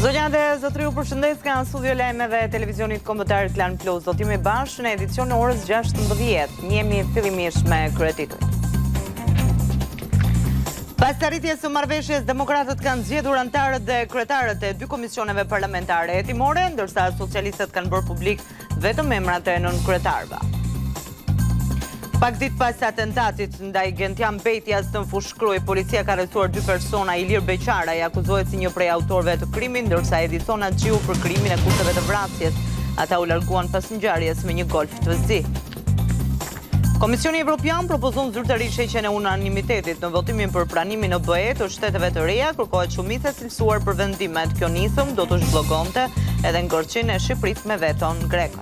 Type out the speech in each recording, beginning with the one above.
Zonja dhe zotërinj ju përshëndes nga studio e lajmeve e televizionit kombëtar Klan Plus. Do t'jemi bashkë në edicionin e orës 16. Njihemi fillimisht me kryetitujt. Pas arritjes së marrëveshjes, demokratët kanë zgjedhur anëtarët dhe kryetarët e dy komisioneve parlamentare hetimore, ndërsa socialistët kanë bërë publik vetëm emrat e nënkryetarëve. Pak ditë pas atentatit ndaj Gentian Bejtjas në Fushë Krujë, policia ka arrestuar dy persona, Ilir Beqaraj akuzohet si një prej autorëve të krimit, ndërsa Edison Axhiu për krijimin e kushteve të vrasjes. Ata u larguan pas ngjarjes me një Golf të zi. Komisioni Evropian propozon zyrtarisht heqjen e unanimitetit në votimin për pranimin në BE të shteteve të reja, kërkohet shumicë e cilësuar për vendimet. Kjo nismë do të zhbllokonte edhe ngërçin e Shqipërisë me veton greke.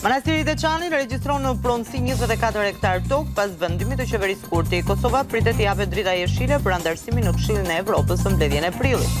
Manastiri i Deçanit regjistron në pronësi 24 hektar tokë pas vendimit të qeverisë Kurti. Kosovës pritet t'i jepet drita jeshile për anëtarësimin në Këshillin e Evropës në mbledhjen e prillit.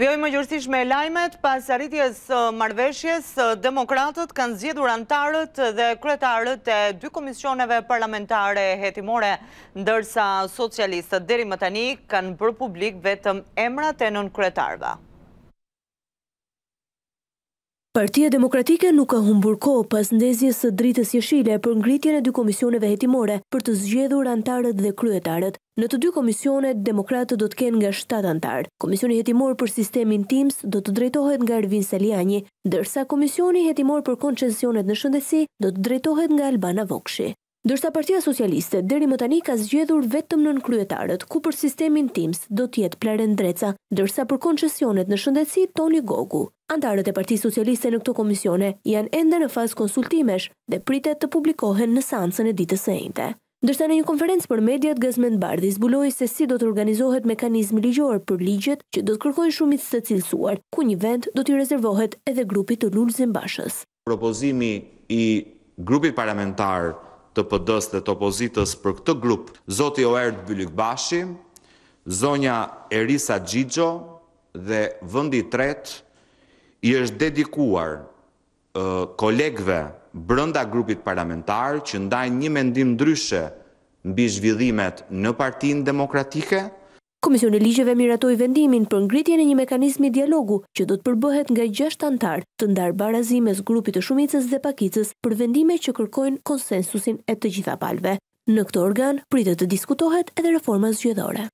Vijojmë gjerësisht me lajmet, pas arritjes së marrëveshjes, demokratët kanë zgjedhur anëtarët dhe kryetarët e dy komisioneve parlamentare hetimore, ndërsa socialistët deri më tani kanë bërë publik vetëm emrat e nënkryetarëve. Partia Demokratike nuk ka humbur kohë pas ndezjes së dritës jeshile për ngritjen e dy komisioneve hetimore për të zgjedhur anëtarët dhe kryetarët. Në të dy komisionet, demokratët do të kenë nga shtatë anëtarë. Komisioni hetimor për sistemin TIMS do të drejtohet nga Ervin Salianji, ndërsa Komisioni hetimor për koncensionet në shëndetësi do të drejtohet nga Albana Vokshi. Ndërsa Partia Socialiste deri më tani ka zgjedhur vetëm nënkryetarët, ku për sistemin TIMS do të jetë Plarent Ndreca, ndërsa për koncesionet në shëndetësi Toni Gogu. Anëtarët e Partisë Socialiste në këto komisione janë ende në fazë konsultimesh dhe pritet të publikohen në seancën e ditës së enjte. Ndërsa në një konferencë për mediat Gazment Bardhi zbuloi se si do të organizohet mekanizmi ligjor për ligjet që do të kërkojnë shumicë të cilësuar, ku një vend do t'i rezervohet edhe grupit të Lulzim Bashës. Propozimi i Grupit Parlamentar të PD-së dhe të opozitës për këtë grup, zoti Oerd Bylykbashi, zonja Erisa Xhixho dhe vendi i tretë i është dedikuar kolegëve brenda Grupit Parlamentar që ndajnë një mendim ndryshe mbi zhvillimet në Partinë Demokratike, Komisioni i Ligjeve miratoi vendimin për ngritjen e një mekanizmi dialogu që do të përbëhet nga gjashtë anëtarë, të ndarë barazisht mes grupit të shumicës dhe pakicës për vendime që kërkojnë konsensusin e të gjitha palëve. Në këtë organ pritet të diskutohet edhe reforma zgjedhore.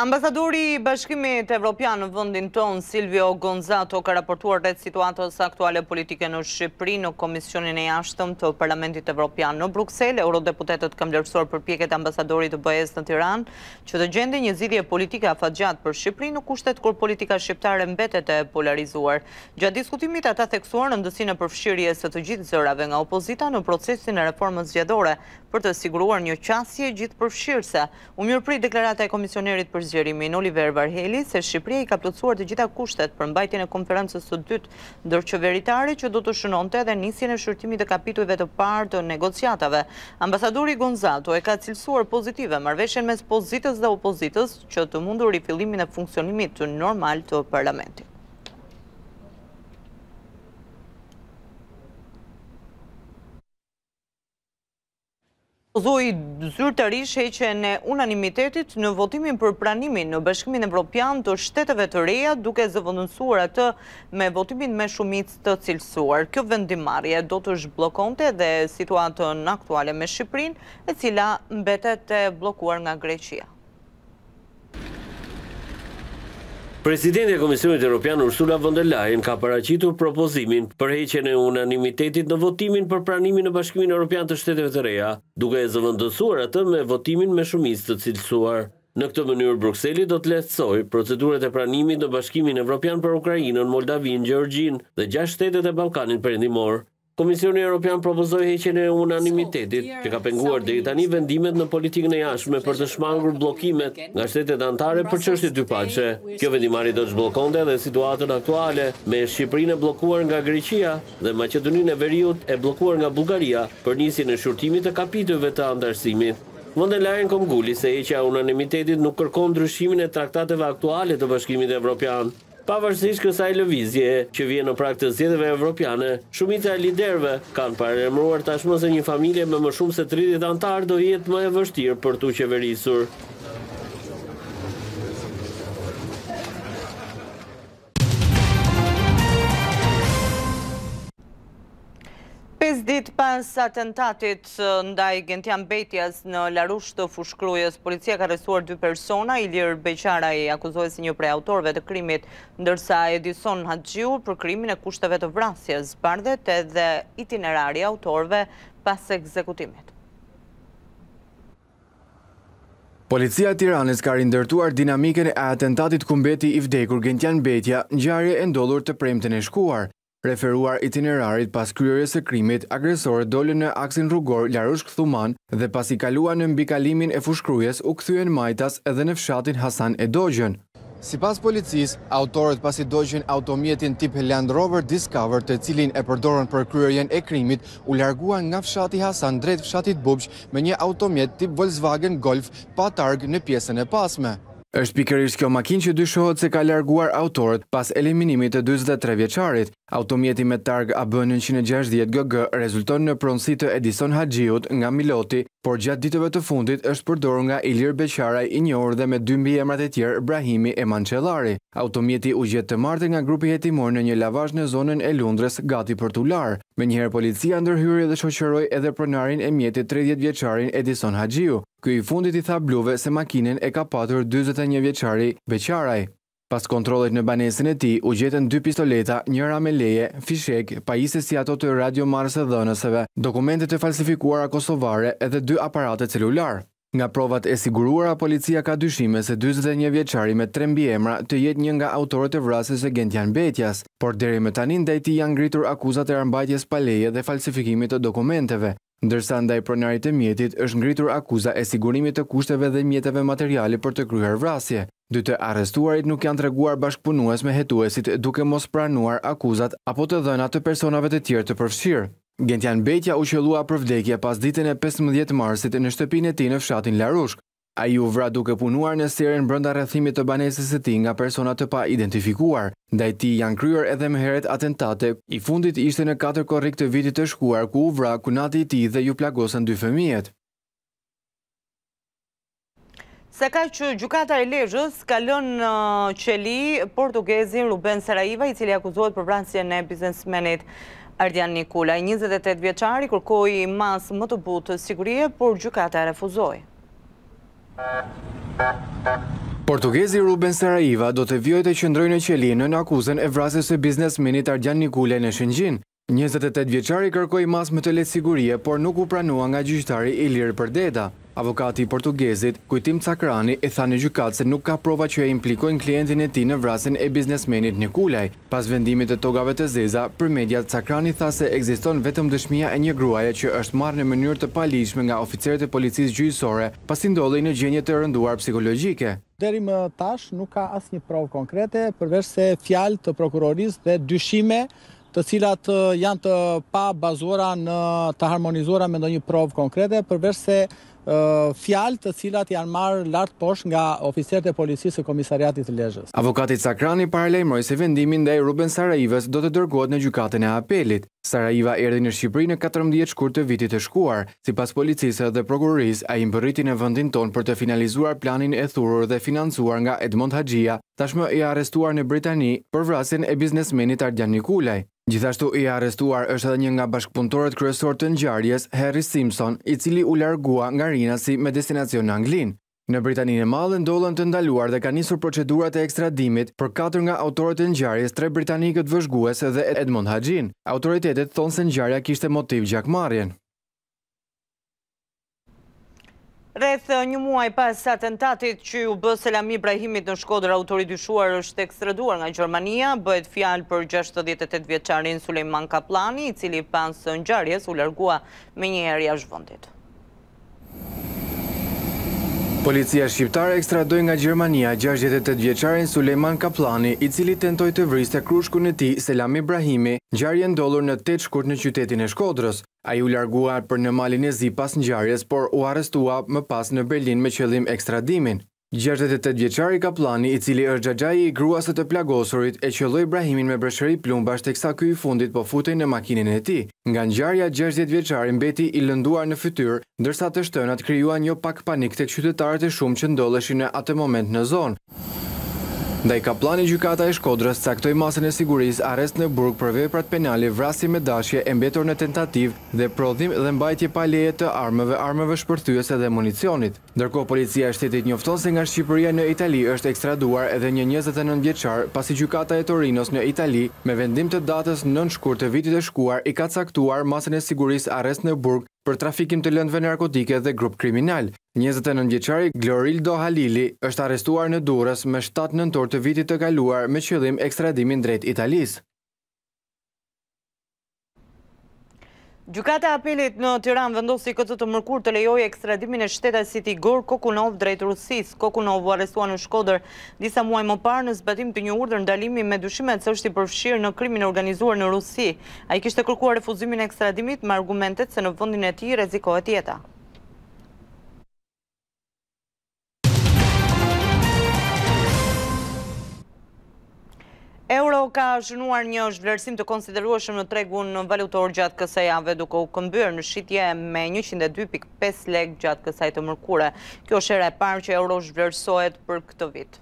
Ambasadori i Bashkimit Evropian në vendin tonë, Silvio Gonzato, ka raportuar rreth situatës aktuale politike në Shqipëri në Komisionin e Jashtëm të Parlamentit Evropian në Bruksel, eurodeputetët kanë vlerësuar përpjekjet e ambasadorit të BE-së në Tiranë që të gjendet një zgjidhje politike afatgjatë për Shqipërinë në kushtet kur politika shqiptare mbetet e polarizuar. Gjatë diskutimit ata theksuan rëndësinë e përfshirjes së të gjithë zërave nga opozita në procesin e reformës zgjedhore për të siguruar një qasje gjithëpërfshirëse U mirëprit deklarata e Komisionerit për Zgjerimin, Oliver Varhelyi, se Shqipëria i ka plotësuar të gjitha kushtet për mbajtjen e Konferencës së Dytë Ndërqeveritare që do të shënonte edhe nisjen e shqyrtimit të kapitujve të parë të negociatave. Ambasadori Gonzato e ka cilësuar pozitive marrëveshjen mes pozitës dhe opozitës që bën të mundur rifillimin e funksionimit normal të Parlamentit. Zoi zyrtarisht heqjen e unanimitetit në votimin për pranimin në Bashkimin Evropian të shteteve të reja, duke e zëvendësuar atë me votimin me shumicë të cilësuar. Kjo vendimmarrje do të zhbllokonte edhe situatën aktuale me Shqipërinë, e cila mbetet e bllokuar nga Greqia. Presidentja e Komisionit Evropian Ursula von der Leyen ka paraqitur propozimin për heqjen e unanimitetit në votimin për pranimin në Bashkimin Evropian të shteteve të reja, duke e zëvendësuar atë me votimin me shumicë të cilësuar. Në këtë mënyrë Brukseli do të lehtësojë procedurat e pranimit në Bashkimin Evropian për Ukrainën, Moldavinë, Gjeorgjinë dhe gjashtë shtetet e Ballkanit Perëndimor. Komisioni Europian propozoi heqjen e unanimitetit, që ka penguar deri tani vendimet në politikën e jashtme për të shmangur bllokimet nga shtetet anëtare për çështje dypalëshe. Kjo vendimmarrje do të zhbllokonte edhe situatën aktuale, me Shqipërinë e bllokuar nga Greqia dhe Maqedoninë e Veriut e bllokuar nga Bullgaria për nisjen e shqyrtimit të kapitujve të anëtarësimit. Von der Leyen këmbguli se heqja e unanimitetit nuk kërkon ndryshimin e traktateve aktuale të Bashkimit Evropian. Pavarësisht kësaj lëvizjeje, që vjen në prag të zgjedhjeve evropiane, shumica e liderëve kanë paralajmëruar tashmë se një familje me më shumë se tridhjetë anëtarë do jetë më e vështirë për t'u qeverisur. Pesë ditë pas atentatit ndaj Gentian Betjas në Larush të Fushkrujës, policia ka arrestuar dy persona, Ilir Beqara akuzohet si një prej autorëve të krimit, ndërsa Edison Haxhiu për krijimin e kushteve të vrasjes, zbardhet edhe itinerari i autorëve pas ekzekutimit. Policia e Tiranës ka rindërtuar dinamikën e atentatit ku mbeti i vdekur Gentian Betja, ngjarje e ndodhur të premten e shkuar. Referuar itinerarit pas kryerjes së krimit, agresorët dolën në aksin rrugor Larushk-Thumanë dhe pasi kaluan në mbikalimin e Fushëkrujës u kthyen majtas edhe në fshatin Hasan e dogjën. Sipas policisë, autorët pasi dogjën automjetin tip Land Rover Discovery të cilin e përdorën për kryerjen e krimit u larguan nga fshati Hasan drejt fshatit Bubq me një automjet tip Volkswagen Golf pa targë në pjesën e pasme. Është pikërisht kjo makinë që dyshohet se ka larguar autorët pas eliminimit të dyzet e tre vjeçarit. Automjeti me targë AB nëntëqind e gjashtëdhjetë GG rezulton në pronësi të Edison Haxhiut nga Miloti, por gjatë ditëve të fundit është përdorur nga Ilir Beqaraj i njohur dhe me dy mbiemrat e tjerë Brahimi e Mançellari. Automjeti u gjet të martën nga grupi hetimor në një lavazh në zonën e Lundrës gati për t'u larë. Menjëherë policia ndërhyri dhe shoqëroi edhe pronarin e mjetit tridhjetë vjeçarin Edison Haxhiu. Ky i fundit i tha bluve se makinën e ka patur dyzet e një vjeçari Beqaraj. Pas kontrollit në banesën e tij u gjetën dy pistoleta, njëra me leje, fishekë, pajisje si ato të radiomarrëse dhënëseve, dokumente të falsifikuara kosovare edhe dy aparate celularë. Nga provat e siguruara policia ka dyshime se dyzet e një vjeçari me tre mbiemra të jetë një nga autorët e vrasjes së Gentian Betjas, por deri më tani ndaj tij janë ngritur akuzat e armëmbajtjes pa leje dhe falsifikimit të dokumenteve. Ndërsa ndaj pronarit të mjetit është ngritur akuza e sigurimit të kushteve dhe mjeteve materiale për të kryer vrasje, dy të arrestuarit nuk janë treguar bashkëpunues me hetuesit duke mos pranuar akuzat apo të dhëna të personave të tjerë të përfshirë. Gentian Bejtja u qëllua për vdekje pasditen e pesëmbëdhjetë marsit në shtëpinë e tij në fshatin Larushk, Ai u vra duke punuar në serën brenda rrethimit të banesës së tij nga persona të paidentifikuar. Ndaj tij janë kryer edhe më herët atentate, i fundit ishte në katër korrik të vitit të shkuar ku u vra kunati i tij dhe iu plagosën dy fëmijët. Sakaq Gjykata e Lezhës ka lënë në qeli portugezin Ruben Saraiva, i cili akuzohet për vrasjen e biznesmenit Ardian Nikulaj, njëzet e tetë vjeçari kërkoi masë më të butë sigurie, por gjykata e refuzoi. Portugezi Ruben Saraiva do të vijojë të qëndrojë në qeli nën akuzën e vrasjes së biznesmenit Ardian Nikulaj në Shëngjin. Njëzet e tetë vjeçari kërkoi masë më të lehtë sigurie, por nuk u pranua nga gjyqtari Ilir Përdeda. Avokati i portugezit, Kujtim Cakrani tha në gjykatë se nuk ka prova që e implikojnë klientin e tij në vrasjen e biznesmenit Nikulaj. Pas vendimit të togave të zeza, për mediat Cakrani tha se ekziston vetëm dëshmia e një gruaje që është marrë në mënyrë të paligjshme nga oficerët e policisë gjyqësore pasi ndodhej në gjendje të rënduar psikologjike. Deri më tash nuk ka asnjë provë konkrete, përveçse fjalë të prokurorisë dhe dyshime të cilat janë të pabazuara në të harmonizuara me ndonjë provë konkrete, përveçse fjalë të cilat janë marrë lart poshtë nga oficerët e policisë së komisariatit të Lezhës. Avokati Cakrani paralajmëroi se vendimi ndaj Ruben Saraivës do të dërgohet në Gjykatën e Apelit. Saraiva erdhi në Shqipëri në katërmbëdhjetë shkurt të vitit të shkuar. Sipas policisë dhe prokurorisë, ai mbërriti në vendin tonë për të finalizuar planin e thurur dhe financuar nga Edmond Haxhia, tashmë i arrestuar në Britani për vrasjen e biznesmenit Ardian Nikulaj. Gjithashtu i arrestuar është edhe një nga bashkëpunëtorët kryesorë të ngjarjes, Harry Simpson, i cili u largua nga Rinasi me destinacion Anglinë. Në Britaninë e Madhe ndodhen të ndaluar dhe kanë nisur procedurat e ekstradimit për katër nga autorët e ngjarjes, tre britanikët vëzhgues dhe Edmond Haxhin. Autoritetet thonë se ngjarja kishte motiv gjakmarrjen. Rreth një muaj pas atentatit që iu bë Selam Ibrahimit në Shkodër, autori i dyshuar është ekstraduar nga Gjermania, bëhet fjalë për 68 vjeçarin Sulejman Kaplani, i cili pas ngjarjes u largua menjëherë jashtë vendit. Policia shqiptare ekstradoi nga Gjermania 68 vjeçarin Sulejman Kaplani, i cili tentoi të vriste krushkun e tij Selam Ibrahimi, ngjarje e ndodhur në 8 shkurt në qytetin e Shkodrës. Ai u largua për në Malin e Zi pas ngjarjes, por u arrestua më pas në Berlin me qëllim ekstradimin. Gjashtëdhjetë e tetë vjeçari Kaplani, i cili është xhaxhai i gruas së të plagosurit, e qëlloi Brahimin me breshëri plumbash teksa ky i fundit po futej në makinën e tij. Nga ngjarja, gjashtëdhjetë vjeçari mbeti i lënduar në fytyrë, ndërsa të shtënat krijuan jo pak panik tek qytetarët e shumtë që ndodheshin në atë moment në zonë. Ndaj Kaplanit Gjykata e Shkodrës caktoi masën e sigurisë arrest në burg për veprat penale vrasje me dashje e mbetur në tentativë dhe prodhim dhe mbajtje pa leje të armëve armëve shpërthyese dhe municionit. Ndërkohë Policia e Shtetit njofton se nga Shqipëria në Itali është ekstraduar edhe një njëzet e nëntë vjeçar pasi Gjykata e Torinos në Itali me vendim të datës nëntë shkurt të vitit të shkuar i ka caktuar masën e sigurisë arrest në burg për trafikim të lëndëve narkotike dhe grup kriminal. Njëzet e nëntë vjeçari Glorildo Halili është arrestuar në Durrës më shtatë nëntor të vitit të kaluar me qëllim ekstradimin drejt Italisë. Gjykata e Apelit në Tiranë vendosi këtë të mërkurë të lejojë ekstradimin e shtetasit Igor Kokunov drejt Rusisë. Kokunov u arrestua në Shkodër disa muaj më parë në zbatim të një urdhër ndalimi me dyshimet se është i përfshirë në krimin e organizuar në Rusi. Ai kishte kërkuar refuzimin e ekstradimit me argumentet se në vendin e tij rrezikohet jeta. Euro ka shënuar një zhvlerësim të konsiderueshëm në tregun valutor gjatë kësaj jave duke u këmbyer në shitje me 102.5 lek gjatë kësaj të mërkure. Kjo është hera e parë që euro zhvlerësohet për këtë vit.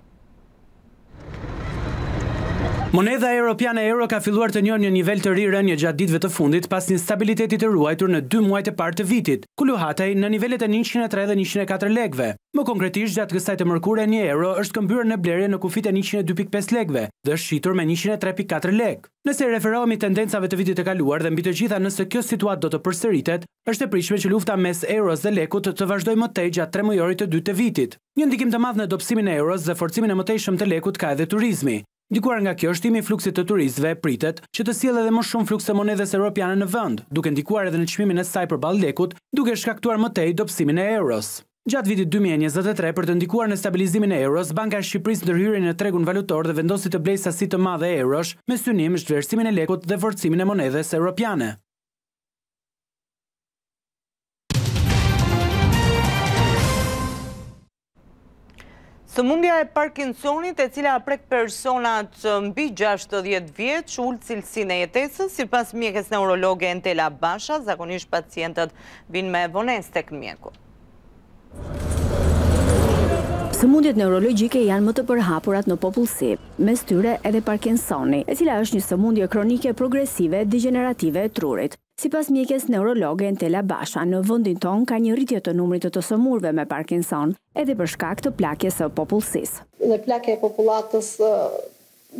Monedha europiane euro ka filluar të njohë një nivel të ri rënie gjatë ditëve të fundit pas një stabiliteti të ruajtur në dy muajt e parë të vitit, ku luhatej në nivelet e njëqind e tre dhe njëqind e katër lekëve. Më konkretisht, gjatë kësaj të mërkure një euro është këmbyer në blerje në kufijtë e njëqind e dy pikë pesë lekëve dhe është shitur me njëqind e tre pikë katër lekë. Nëse i referohemi tendencave të vitit të kaluar dhe mbi të gjitha nëse kjo situatë do të përsëritet, është e pritshme që lufta mes euros dhe lekut të vazhdojë më tej gjatë tremujorit të dytë të vitit. Një ndikim të madh në dobësimin e euros dhe forcimin e mëtejshëm të lekut ka edhe turizmi. Ndikuar nga kjo, shtimi i fluksit të turistëve pritet që të sjellë edhe më shumë fluks të monedhës europiane në vend, duke ndikuar edhe në çmimin e saj përballë lekut, duke shkaktuar më tej dobësimin e euros. Gjatë vitit dy mijë e njëzet e tre, për të ndikuar në stabilizimin e euros, Banka e Shqipërisë ndërhyri në tregun valutor dhe vendosi të blejë sasi të madhe eurosh, me synim zhvlerësimin e lekut dhe forcimin e monedhës europiane. Sëmundja e Parkinsonit, e cila prek personat mbi 60 vjeç, ul cilësinë e jetesës, sipas mjekes neurologe Entela Basha, zakonisht pacientët vijnë me vonesë tek mjeku. Sëmundjet neurologjike janë më të përhapurat në popullsi, mes tyre edhe Parkinsoni, e cila është një sëmundje kronike progresive degjenerative e trurit. Sipas mjekes neurologe Entela Basha, në vendin tonë ka një rritje të numrit të të sëmurëve me Parkinson, edhe për shkak të plakjes së popullsisë. Dhe plakja e popullatës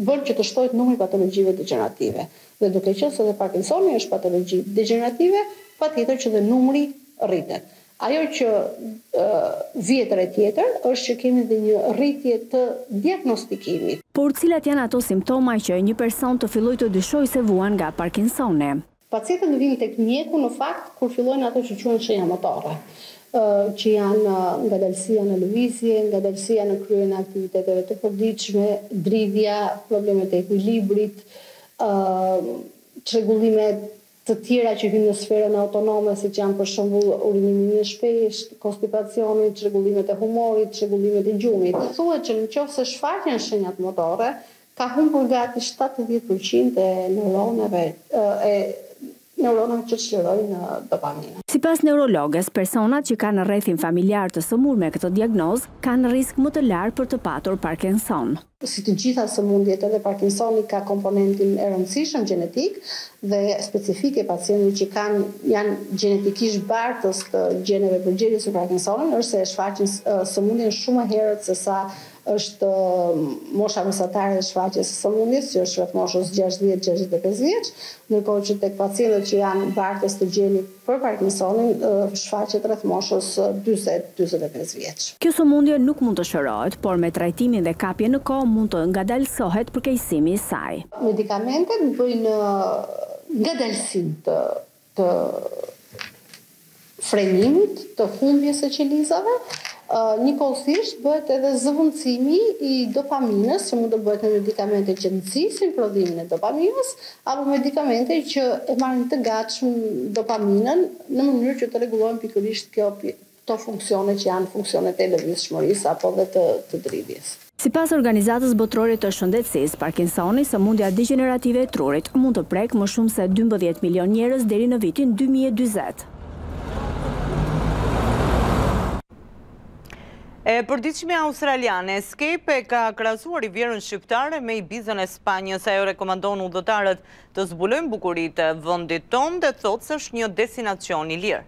bën që të shtohet numri i patologjive degjenerative. Dhe duke qenë se dhe Parkinsoni është patologji degjenerative, patjetër që dhe numri rritet. Ajo që vihet re tjetër është që kemi dhe një rritje të diagnostikimit. Por cilat janë ato simptoma që një person të fillojë të dyshojë se vuan nga Parkinsoni? Pacientët vijnë tek mjeku në fakt kur fillojnë ato që quhen shenja motore, që janë ngadalësia në lëvizje, ngadalësia në kryerjen e aktiviteteve të përditshme, dridhja, problemet e ekuilibrit, çrregullime të tjera që hyjnë në sferën autonome siç janë për shembull urinimi i shpeshtë, konstipacioni, çrregullimet e humorit, çrregullimet e gjumit. Thuhet që në qoftë se shfaqen shenjat motore, ka humbur gati shtatëdhjetë për qind e neuroneve e neuroneve që çlirojnë dopaminë. Sipas neurologes, personat që kanë në rrethin familjar të sëmurë me këtë diagnozë kanë risk më të lartë për të patur Parkinson. Si të gjitha sëmundjet edhe Parkinsoni ka komponentin e rëndësishëm gjenetik dhe specifika e pacientëve që kanë janë gjenetikisht bartës të gjeneve përgjegjës për Parkinsonin është se e shfaqin sëmundjen shumë më herët se sa është mosha mesatare e shfaqjes së sëmundjes që është rreth moshës gjashtëdhjetë gjashtëdhjetë e pesë vjeç ndërkohë që tek pacientët që janë bartës të gjenit Për Parkinsonin shfaqet rreth moshës dyzet, dyzet e pesë vjeç. Kjo sëmundje nuk mund të shërohet, por me trajtimin dhe kapjen në kohë mund të ngadalësohet përkeqësimi i saj. Medikamentet bëjnë ngadalësim të të frenimit të humbjes së qelizave, njëkohësisht bëhet edhe zëvendësimi i dopaminës që mund të bëhet me medikamente që nxisin prodhimin e dopaminës apo medikamente që e marrin të gatshëm dopaminën në mënyrë që të rregullohen pikërisht kjo këto funksione që janë funksionet e lëvizshmërisë apo dhe të të dridhjes. Sipas Organizatës Botërore të Shëndetësisë, Parkinsoni, sëmundja degjenerative e trurit, mund të prekë më shumë se dymbëdhjetë milionë njerëz deri në vitin dy mijë e dyzet. E përditshmja australiane Escape e ka krahasuar Rivierën Shqiptare me Ibizën e Spanjës. Ajo rekomandon udhëtarët të zbulojnë bukuritë e vendit tonë dhe thotë se është një destinacion i lirë.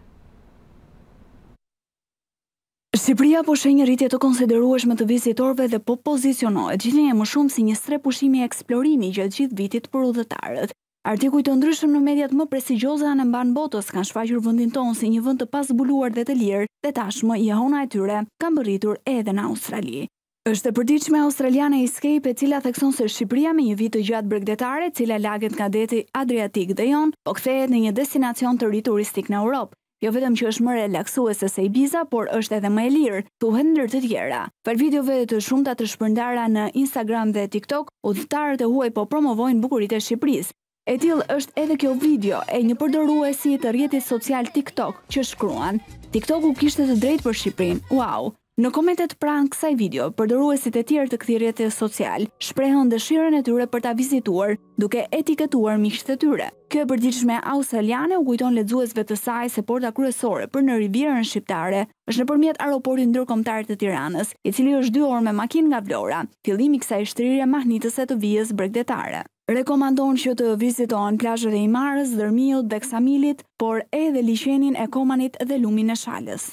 Shqipëria po sheh një rritje të konsiderueshme të vizitorëve dhe po pozicionohet gjithnjë e më shumë si një strehë pushimi e eksplorimi gjatë gjithë vitit për udhëtarët. Artikuj të ndryshëm në mediat më prestigjioze anë e mbanë botës kanë shfaqur vendin tonë si një vend të pazbuluar dhe të lirë dhe tashmë jehona e tyre ka mbërritur edhe në Australi. Është e përditshme australiane Escape e cila thekson se Shqipëria me një vijë të gjatë bregdetare e cila laget nga deti Adriatik dhe Jon po kthehet në një destinacion të ri turistik në Europë. Jo vetëm që është më relaksuese se Ibiza, por është edhe më e lirë, thuhet ndër të tjera. Falë videove të shumta të shpërndara në Instagram dhe TikTok, udhëtarët e huaj po promovojnë bukuritë e Shqipërisë. E tillë është edhe kjo video e një përdoruesi të rrjetit social TikTok që shkruan, TikToku kishte të drejtë për Shqipërinë. Uau! Në komentet pranë kësaj video, përdoruesit e tjerë të këtij rrjeti social shprehën dëshirën e tyre për ta vizituar duke etiketuar miqtë e tyre. Kjo e përditshme australiane u kujton lexuesve të saj se porta kryesore për në Rivierën Shqiptare është nëpërmjet Aeroportit Ndërkombëtar të Tiranës, i cili është dy orë me makinë nga Vlora, fillimi i kësaj shtrirje mahnitëse të vijës bregdetare. Rekomandon që të vizitohen plazhet e Himarës, Dhërmiut dhe Ksamilit, por edhe liqenin e Komanit dhe lumin e Shalës.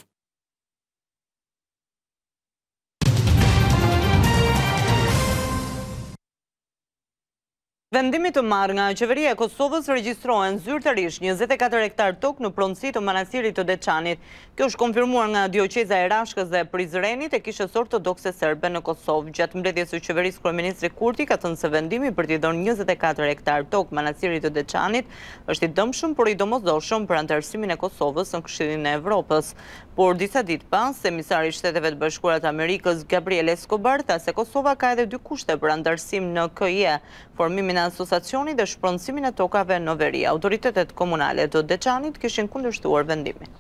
Vendimit të marrë nga qeveria e Kosovës regjistrohen zyrtarisht 24 hektar tokë në pronësi të manastirit të Deçanit. Kjo është konfirmuar nga dioqeza e Rashkës dhe Prizrenit e kishës ortodokse serbe në Kosovë. Gjatë mbledhjes së qeverisë kryeministri Kurti ka thënë se vendimi për t'i dhënë 24 hektar tokë manastirit të Deçanit është i dëmshëm por i domosdoshëm për anëtarësimin e Kosovës në Këshillin e Evropës. Por disa ditë pas, emisari i Shteteve të Bashkuara të Amerikës, Gabriel Escobar, tha se Kosova ka edhe dy kushte për anëtarësim në KiE, formimin e asociacionit dhe shpronësimin e tokave në veri. Autoritetet komunale të Deçanit kishin kundërshtuar vendimin.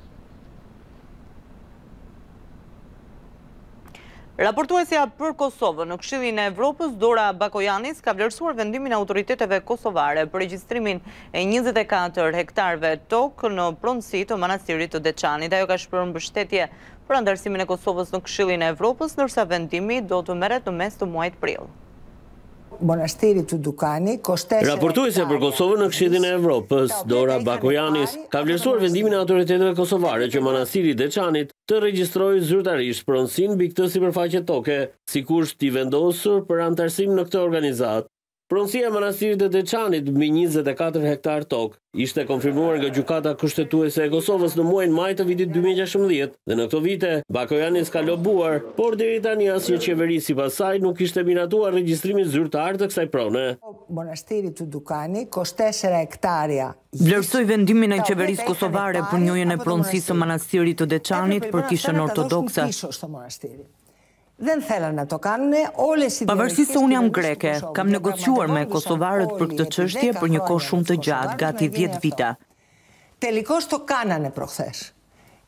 Raportuesja për Kosovën në Këshillin e Evropës, Dora Bakojanis, ka vlerësuar vendimin e autoriteteve kosovare për regjistrimin e 24 hektarëve tokë në pronësi të Manastirit të Deçanit. Ajo ka shprehur mbështetje për anëtarësimin e Kosovës në Këshillin e Evropës, ndërsa vendimi do të merret në mes të muajit prill. Manastirit të Dukani, koshtesë Raportuesja për Kosovën në Këshillin e Evropës, Dora Bakojanis, ka vlerësuar vendimin e autoriteteve kosovare që Manastiri i Deçanit të regjistrojë zyrtarisht pronësinë mbi këtë sipërfaqe toke, si kusht i vendosur për anëtarësim në këtë organizatë. Pronësia e Manastirit të Deçanit mbi njëzet e katër hektarë tokë, ishte konfirmuar nga Gjykata Kushtetuese e Kosovës në muajin maj të vitit dy mijë e gjashtëmbëdhjetë dhe në këto vite, Bakojanis ka lobuar, por deri tani asnjë qeveri sipas saj nuk kishte miratuar regjistrimin zyrtar të kësaj prone. Manastiri të Dukanit, Koshtesera e Ktarja. Vlerësoj vendimin e qeverisë kosovare për njohjen e pronësisë së Manastirit të Deçanit për Kishën Ortodokse. Pavarësisht se unë jam greke, kam negociuar me kosovarët për këtë çështje për një kohë shumë të gjatë, gati dhjetë vite.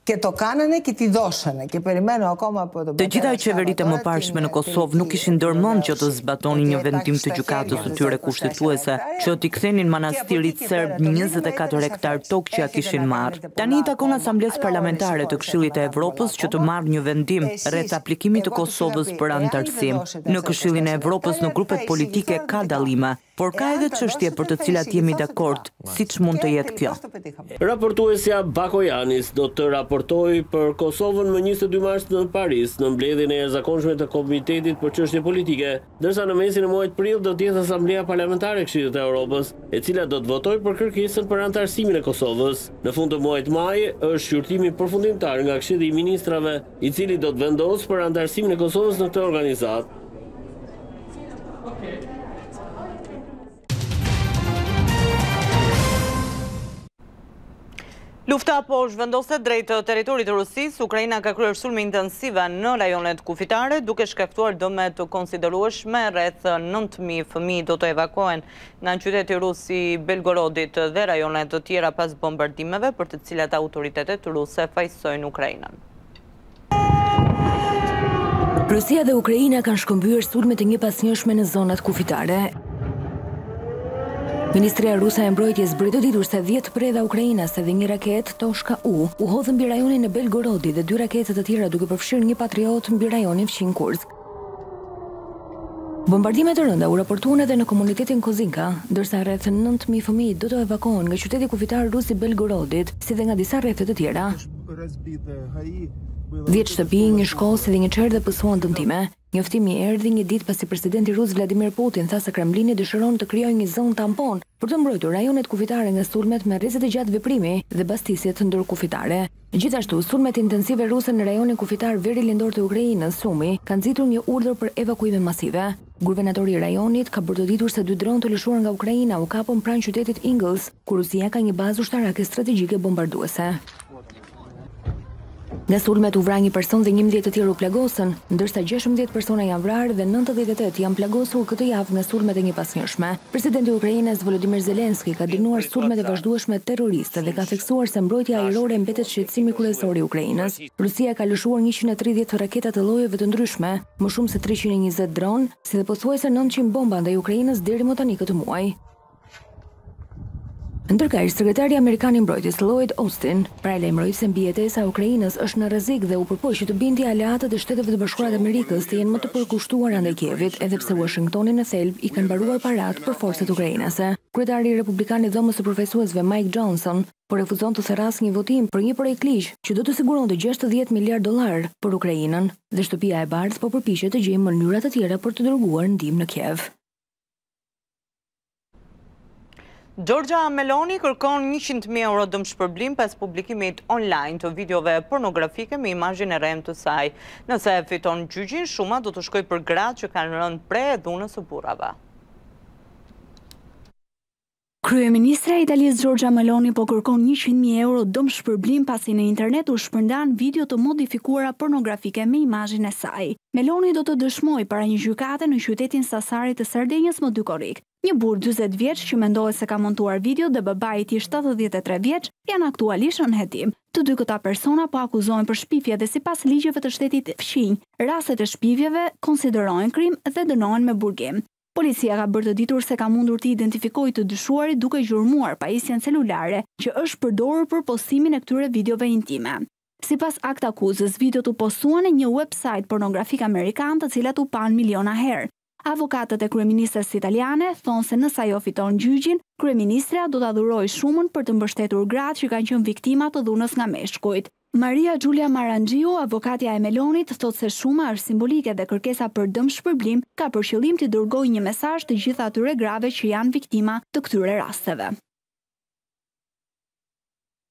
Ke tokanën e ki ti doshën e ke perimenu akoma për të Të gjitha qeveritë e mëparshme në Kosovë nuk kishin ndër mend që të zbatonin një vendim të gjykatës së tyre kushtetuese që t'i kthenin manastirit serb njëzet e katër hektarë tokë që ia kishin marrë. Tani i takon Asamblesë Parlamentare të Këshillit të Evropës që të marrë një vendim rreth aplikimit të Kosovës për anëtarësim në Këshillin e Evropës. Në grupet politike ka dallime. Por ka edhe çështje për të cilat jemi dakord, siç mund të jetë kjo. Raportuesja Bakojanis do të raportojë për Kosovën më njëzet e dy mars në Paris në mbledhjen e jashtëzakonshme të Komitetit për Çështje Politike, ndërsa në mesin e muajit prill do të jetë Asamblea Parlamentare e Këshillit të Evropës, e cila do të votojë për kërkesën për anëtarësimin e Kosovës. Në fund të muajit maj është shqyrtimi përfundimtar nga Këshilli i Ministrave. i cili do të vendosë për anëtarësimin e Kosovës në këtë organizatë. Lufta po zhvendoset drejt territorit të Rusisë, Ukraina ka kryer sulme intensive në rajonet kufitare, duke shkaktuar dëme të konsiderueshme, rreth 9.000 fëmijë do të evakuohen nga qyteti rus i Belgorodit dhe rajone të tjera pas bombardimeve për të cilat autoritetet ruse fajësojnë Ukrainën. Rusia dhe Ukraina kanë shkëmbyer sulme të njëpasnjëshme në zonat kufitare. Ministria ruse e Mbrojtjes bëri të ditur se 10 predha ukrainase dhe një raketë Toçka U u hodhën mbi rajonin e Belgorodit dhe dy rakete të tjera duke përfshirë një Patriot mbi rajonin fqinj Kursk. Bombardime të rënda u raportuan edhe në komunitetin Kozinka, ndërsa rreth nëntë mijë fëmijë do të evakuohen nga qyteti kufitar rus i Belgorodit, si dhe nga disa rrethe të tjera. Dhjetë shtëpi, një shkollë si dhe një çerdhe pësuan dëmtime. Njoftimi erdhi një ditë pasi presidenti rus Vladimir Putin tha se Kremlini dëshiron të krijojë një zonë tampon për të mbrojtur rajonet kufitare nga sulmet me rreze të gjatë veprimi dhe bastisjet ndërkufitare. Gjithashtu, sulmet intensive ruse në rajonin kufitar verilindor të Ukrainës, Sumi, kanë nxitur një urdhër për evakuime masive. Guvernatori i rajonit ka bërë të ditur se dy dronë të lëshuar nga Ukraina u kapën pranë qytetit Engels, ku Rusia ka një bazë ushtarake strategjike bombarduese. Nga sulmet u vra një person dhe njëmbëdhjetë të tjerë u plagosën, ndërsa gjashtëmbëdhjetë persona janë vrarë dhe nëntëdhjetë e tetë janë plagosur këtë javë nga sulmet e njëpasnjëshme. Presidenti ukrainas Volodymyr Zelensky ka dënuar sulmet e vazhdueshme terroriste dhe ka theksuar se mbrojtja ajrore mbetet shqetësimi kryesor i Ukrainës. Rusia ka lëshuar njëqind e tridhjetë raketa të llojeve të ndryshme, më shumë se treqind e njëzet dronë, si dhe pothuajse nëntëqind bomba ndaj Ukrainës deri më tani këtë muaj. Ndërkaq, Sekretari amerikan i Mbrojtjes, Lloyd Austin, paralajmëroi se mbijetesa e Ukrainës është në rrezik dhe u përpoq që të bindë aleatët e Shteteve të Bashkuara të Amerikës të jenë më të përkushtuara ndaj Kievit, edhe pse Uashingtoni në thelb i kanë mbaruar paratë për forcat ukrainase. Kryetari republikan i Dhomës së Përfaqësuesve, Mike Johnson, po refuzon të thërrasë një votim për një projektligj që do të siguronte gjashtëdhjetë miliardë dollarë për Ukrainën dhe Shtëpia e Bardhë po përpiqet të gjejë mënyra të tjera për të dërguar ndihmë në Kiev. Giorgia Meloni kërkon 100.000 euro dëmshpërblim pas publikimit online të videove pornografike me imazhin e rremë të saj. Nëse e fiton gjyqin, shuma do të shkojë për gratë që kanë rënë pre e dhunës së burrave. Kryeministrja e Italisë Giorgia Meloni po kërkon 100.000 euro dëmshpërblim pasi në internet u shpërndanë video të modifikuara pornografike me imazhin e saj. Meloni do të dëshmojë para një gjykate në qytetin Sassari të Sardenjës më dy korrik. Një burrë dyzet vjeç që mendohet se ka montuar videot dhe babai i tij shtatëdhjetë e tre vjeç janë aktualisht nën hetim. Të dy këta persona po akuzohen për shpifje dhe sipas ligjeve të shtetit fqinj, rastet e shpifjeve konsiderohen krim dhe dënohen me burgim. Policia ka bërë të ditur se ka mundur t'i identifikojë të dyshuarit duke gjurmuar pajisjen celulare që është përdorur për postimin e këtyre videove intime. Sipas aktakuzës, videot u postuan në një uebsajt pornografik amerikan të cilat u panë miliona herë. Avokatët e kryeministres italiane thonë se nëse ajo fiton gjyqin, kryeministrja do ta dhurojë shumën për të mbështetur gratë që kanë qenë viktima të dhunës nga meshkujt. Maria Giulia Marangiu, avokatja e Melonit, thotë se shuma është simbolike dhe kërkesa për dëmshpërblim ka për qëllim t'i dërgojë një mesazh të gjitha atyre grave që janë viktima të këtyre rasteve.